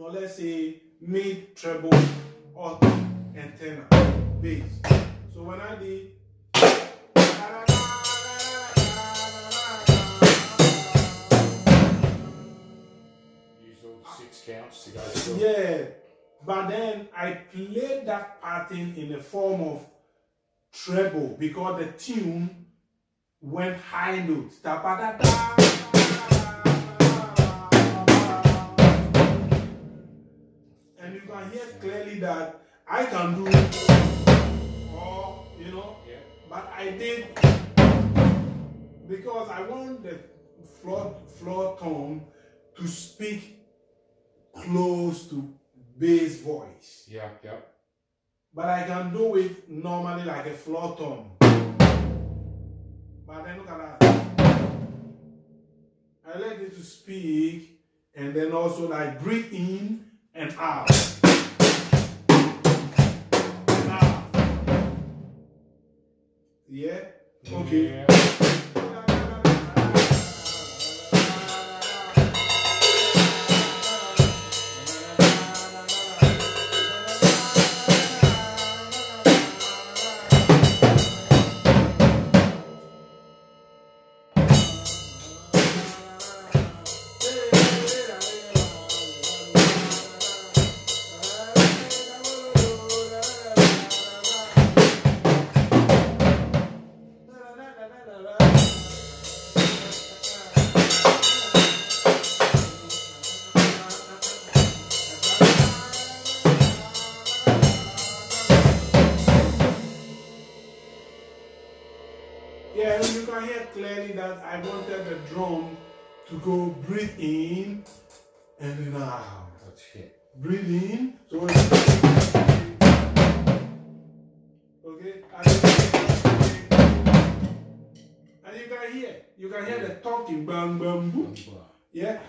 Or let's say mid, treble, alto, and tenor, bass. So when I did six counts to go through. Yeah, but then I played that pattern in the form of treble because the tune went high notes. And you can hear clearly that I can do or you know, Yeah. but I did because I want the floor floor tone to speak close to bass voice. Yeah, yeah. But I can do it normally like a floor tone. But then look at that. I let it to speak and then also like breathe in and out. Yeah? Okay. Yeah. Yeah, you can hear clearly that I wanted the drum to go breathe in and then out. It. Breathe in. So okay, and, and you can hear, you can hear the talking, bang, bang, boom. Yeah.